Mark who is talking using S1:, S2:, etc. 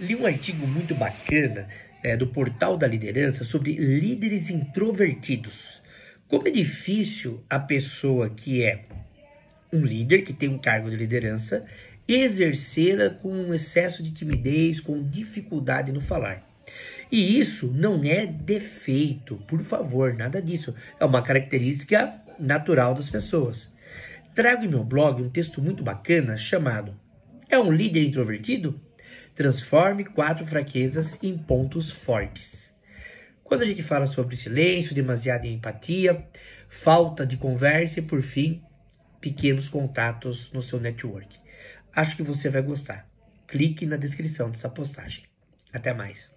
S1: li um artigo muito bacana é, do Portal da Liderança sobre líderes introvertidos. Como é difícil a pessoa que é um líder, que tem um cargo de liderança, exercê-la com um excesso de timidez, com dificuldade no falar. E isso não é defeito, por favor, nada disso. É uma característica natural das pessoas. Trago em meu blog um texto muito bacana chamado É um líder introvertido? Transforme quatro fraquezas em pontos fortes. Quando a gente fala sobre silêncio, demasiada empatia, falta de conversa e, por fim, pequenos contatos no seu network. Acho que você vai gostar. Clique na descrição dessa postagem. Até mais.